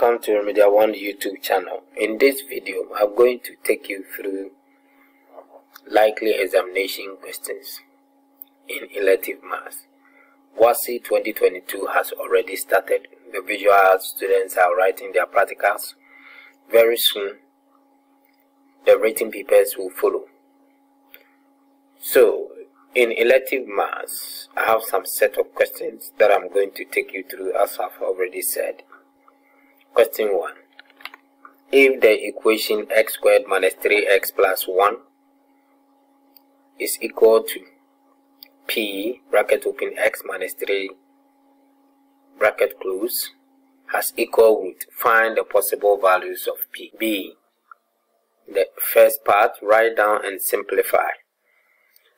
Welcome to Remedial One YouTube channel. In this video, I'm going to take you through likely examination questions in elective maths. WASSCE 2022 has already started. The visual arts students are writing their practicals. Very soon, the written papers will follow. So, in elective maths, I have some set of questions that I'm going to take you through as I've already said. Question 1. If the equation x squared minus 3x plus 1 is equal to p bracket open x minus 3 bracket close has equal root, find the possible values of p. b. The first part, write down and simplify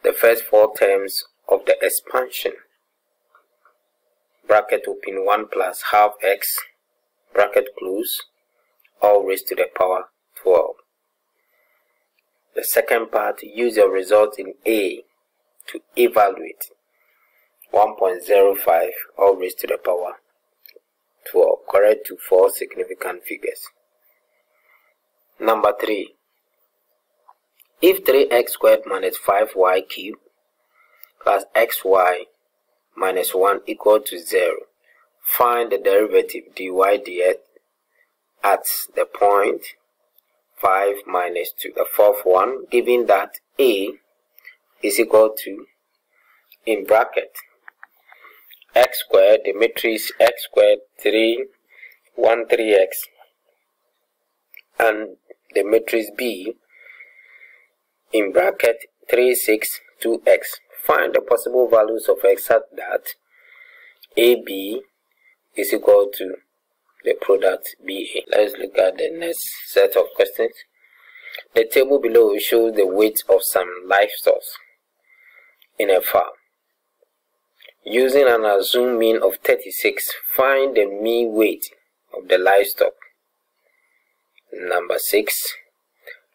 the first four terms of the expansion bracket open 1 plus half x bracket close, all raised to the power 12. The second part, use the result in A to evaluate 1.05 all raised to the power 12. Correct to four significant figures. Number 3. If 3x squared minus 5y cubed plus xy minus 1 equal to 0, Find the derivative dy dx at the point 5 minus 2, the fourth one, given that a is equal to, in bracket, x squared, the matrix x squared 3, 1, 3x, and the matrix b, in bracket 3, 6, 2x. Find the possible values of x at that AB is equal to the product BA. Let's look at the next set of questions. The table below shows the weight of some livestock in a farm. Using an assumed mean of 36, find the mean weight of the livestock. Number 6.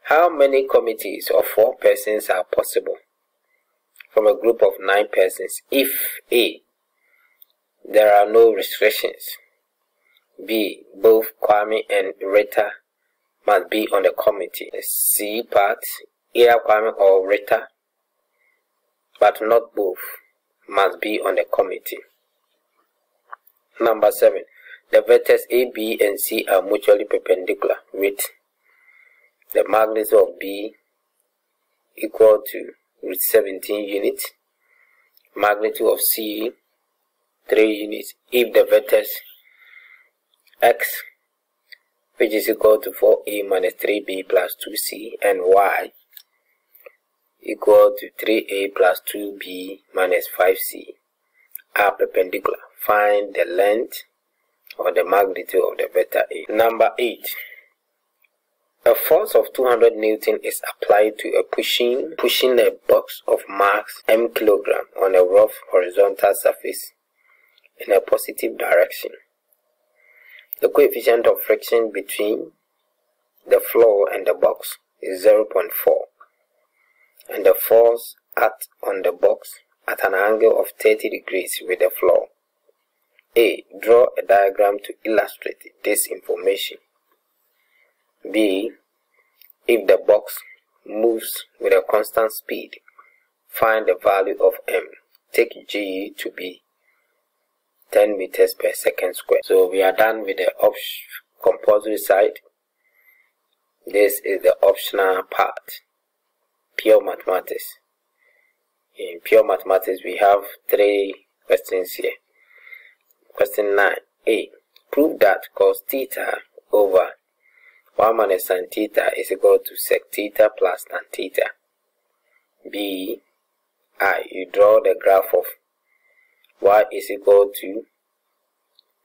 How many committees of 4 persons are possible from a group of 9 persons if A there are no restrictions. B. Both Kwame and Rita must be on the committee. C part, either Kwame or Rita, but not both, must be on the committee. Number 7. The vectors A, B, and C are mutually perpendicular with the magnitude of B equal to root 17 units, magnitude of C 3 units if the vectors x which is equal to 4a minus 3b plus 2c and y equal to 3a plus 2b minus 5c are perpendicular. Find the length or the magnitude of the vector A. Number 8. A force of 200 Newton is applied to a pushing pushing a box of mass m kilogram on a rough horizontal surface in a positive direction. The coefficient of friction between the floor and the box is 0.4 and the force at on the box at an angle of 30 degrees with the floor. A. Draw a diagram to illustrate this information. B. If the box moves with a constant speed, find the value of m. Take G to be 10 meters per second square. So we are done with the compulsory side. This is the optional part, pure mathematics. In pure mathematics, we have three questions here. Question 9. A. Prove that cos theta over 1 minus sin theta is equal to sec theta plus tan theta. B. I. You draw the graph of y is equal to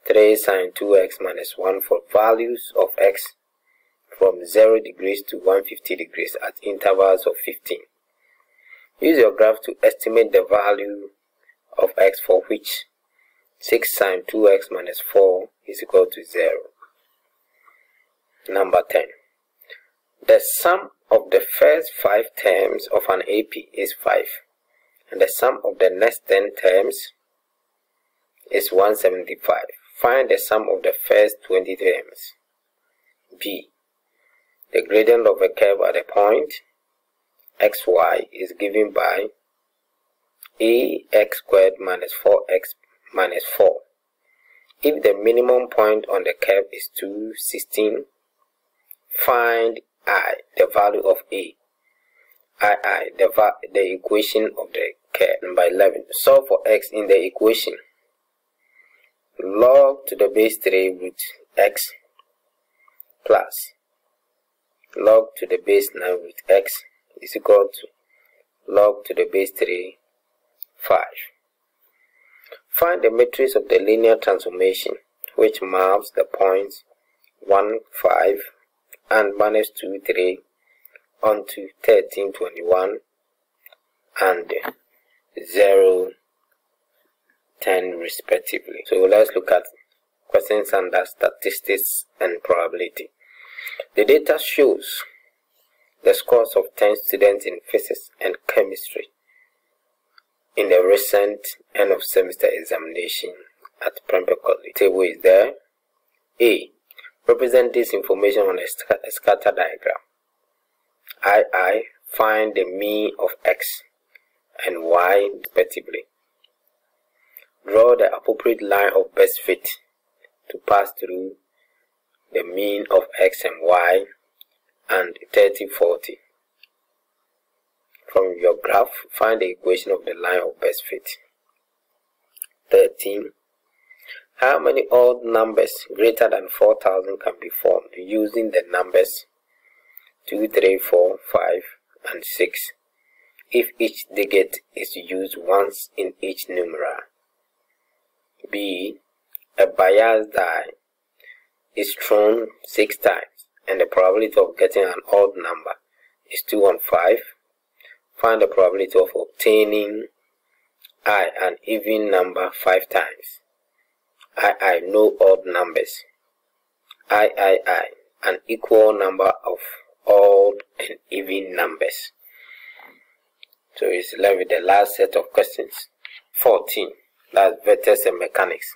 3 sine 2x minus 1 for values of x from 0 degrees to 150 degrees at intervals of 15. Use your graph to estimate the value of x for which 6 sine 2x minus 4 is equal to 0. Number 10. The sum of the first 5 terms of an AP is 5 and the sum of the next 10 terms is 175. Find the sum of the first 20 terms. B. The gradient of a curve at a point xy is given by ax squared minus 4x minus 4. If the minimum point on the curve is 216, find i, the value of a. i, I the, the equation of the curve. Number 11. Solve for x in the equation. Log to the base 3 with x plus log to the base 9 with x is equal to log to the base 3 5. Find the matrix of the linear transformation which maps the points 1, 5 and minus 2, 3 onto 13, 21 and 0, 10 respectively. So let's look at questions under statistics and probability. The data shows the scores of 10 students in physics and chemistry in the recent end of semester examination at Prempeh College. Table is there. A. Represent this information on a, a scatter diagram. I, I find the mean of x and y respectively. Draw the appropriate line of best fit to pass through the mean of x and y and 30, 40. From your graph, find the equation of the line of best fit. 13. How many odd numbers greater than 4000 can be formed using the numbers 2, 3, 4, 5, and 6 if each digit is used once in each numeral? B. A biased die is thrown 6 times and the probability of getting an odd number is 2 on 5 Find the probability of obtaining i an even number 5 times. i i no odd numbers. i i i an equal number of odd and even numbers. So it's left with the last set of questions. 14. That's vectors and mechanics.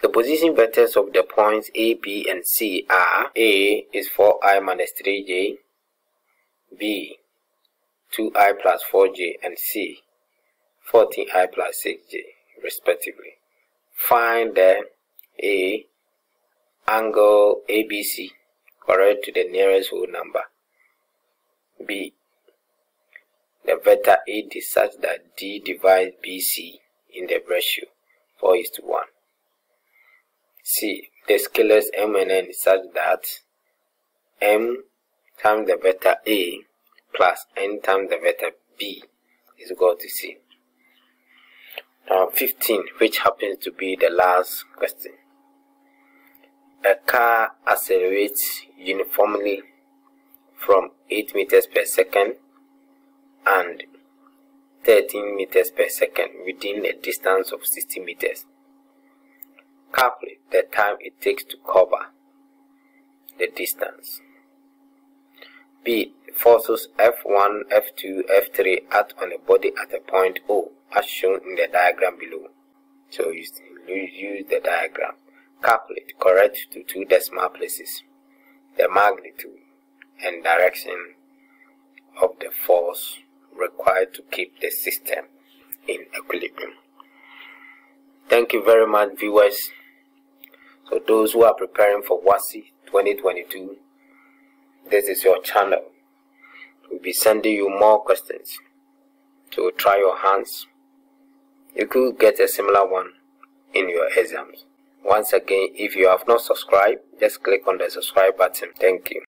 The position vectors of the points A, B, and C are A is 4i minus 3j, B 2i plus 4j and c 14i plus 6j respectively. Find the a angle ABC correct to the nearest whole number. b the vector AD is such that D divides BC in the ratio 4 is to 1. C. The scalars M and N is such that M times the vector A plus n times the vector b is equal to c. Now 15, which happens to be the last question. A car accelerates uniformly from 8 meters per second and 13 meters per second within a distance of 60 meters. Calculate the time it takes to cover the distance. B. Forces F1, F2, F3 act on a body at a point O as shown in the diagram below. So you use the diagram. Calculate correct to two decimal places the magnitude and direction of the force required to keep the system in equilibrium. Thank you very much viewers. So those who are preparing for WASSCE 2022 this is your channel. We'll be sending you more questions. So try your hands. You could get a similar one in your exams. Once again, if you have not subscribed, just click on the subscribe button. Thank you.